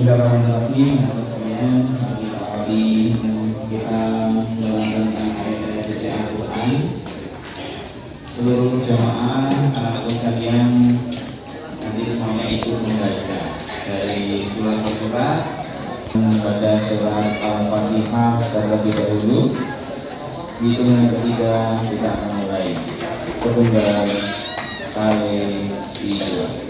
Bismillahirrahmanirrahim. Sekalian pagi tadi kita melanjutkan ayat suci Al-Quran. Seluruh jamaah anak-anak sekalian nanti semuanya ikut membaca dari surat ke surat membaca surat Al-Fatihah terlebih dahulu. Hitungan ketiga kita akan mulai setunggal kali tiga.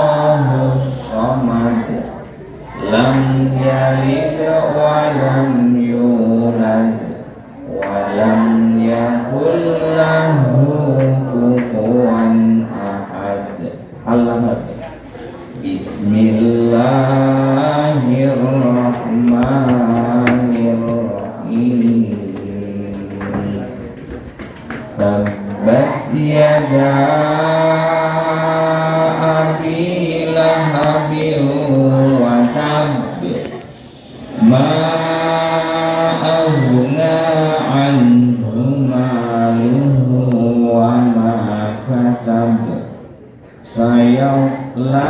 Tabbat yada Abi lahabin wa tab Ma aghna anhu maluhu wa ma kasab. Sayasla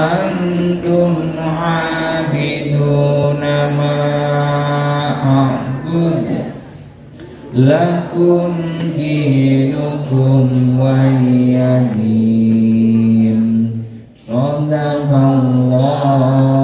أنتم عابدون ما أعبد. لكم دينكم ولي دين. صدق الله.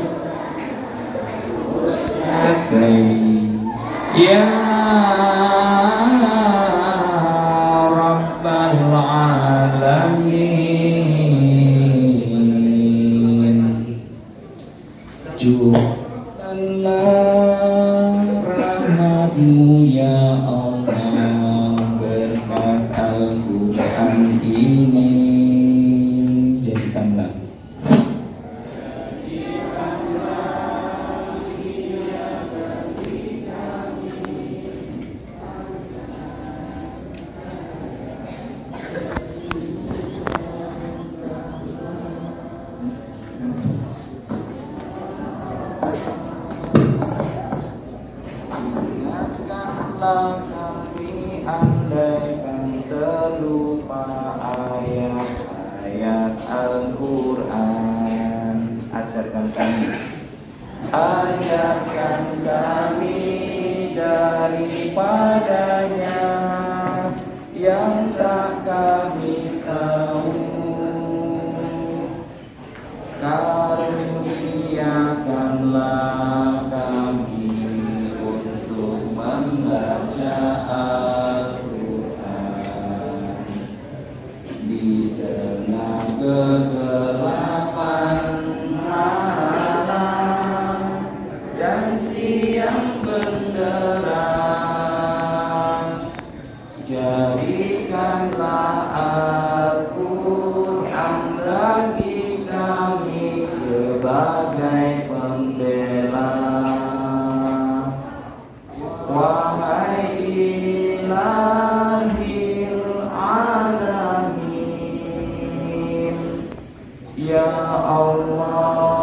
就。Ingatkanlah kami andaikan terlupa ayat-ayat Al-Quran. Ajarkan kami. Ajarkan kami daripadanya Yang tak kami tahu. Karuniakanlah dan siang benderang. Jadikanlah Ya Allah.